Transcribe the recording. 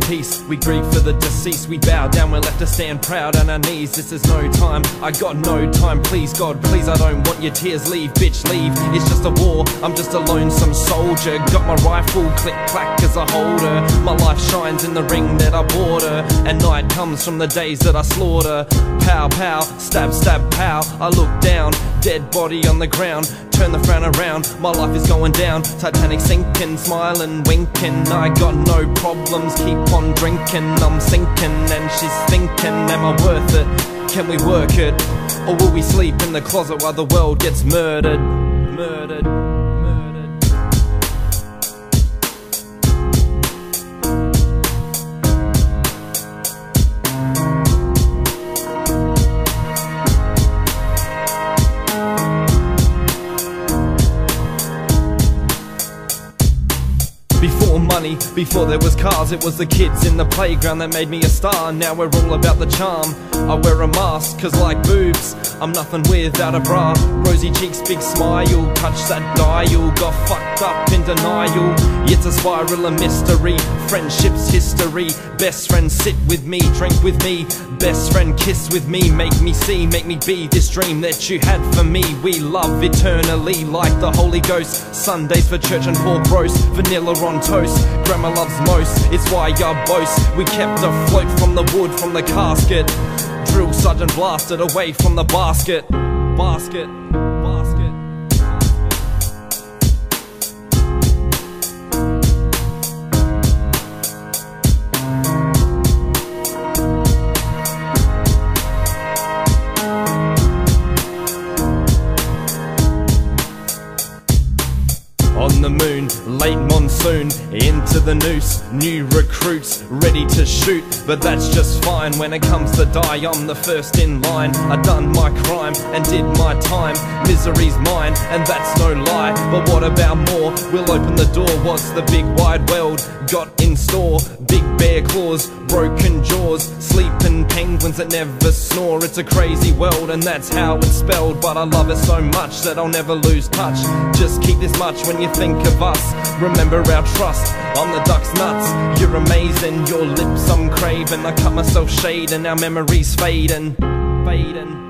Peace, we grieve for the deceased, we bow down, we're left to stand proud on our knees. This is no time, I got no time. Please, God, please, I don't want your tears. Leave, bitch, leave. It's just a war, I'm just a lonesome soldier. Got my rifle, click clack as I hold her. My life shines in the ring that I bought her. And night comes from the days that I slaughter. Pow, pow, stab, stab, pow. I look down, dead body on the ground. Turn the frown around, my life is going down. Titanic sinking, smiling, winking. I got no problems, keep on drinking. I'm sinking, and she's thinking, Am I worth it? Can we work it? Or will we sleep in the closet while the world gets murdered? Murdered. Before money, before there was cars, it was the kids in the playground that made me a star. Now we're all about the charm. I wear a mask, cause like boobs, I'm nothing without a bra. Rosy cheeks, big smile, touch that dial. Got fucked up in denial. It's a spiral of mystery. Friendship's history. Best friend sit with me, drink with me. Best friend kiss with me, make me see, make me be this dream that you had for me. We love eternally like the Holy Ghost. Sundays for church and pork roast, vanilla on toast. Grandma loves most, it's why I boast. We kept afloat from the wood, from the casket. Drill sergeant blasted away from the basket. Basket. Basket. On the moon, late monsoon, into the noose. New recruits ready to shoot, but that's just fine. When it comes to die, I'm the first in line. I done my crime and did my time. Misery's mine, and that's no lie. But what about more? We'll open the door. What's the big wide world got in store? Big bear claws, broken jaws, sleeping penguins that never snore. It's a crazy world, and that's how it's spelled. But I love it so much that I'll never lose touch. Just keep this much when you think of us. Remember our trust. I'm the duck's nuts. You're amazing. Your lips I'm craving. I cut myself shade, and our memories fading, fading.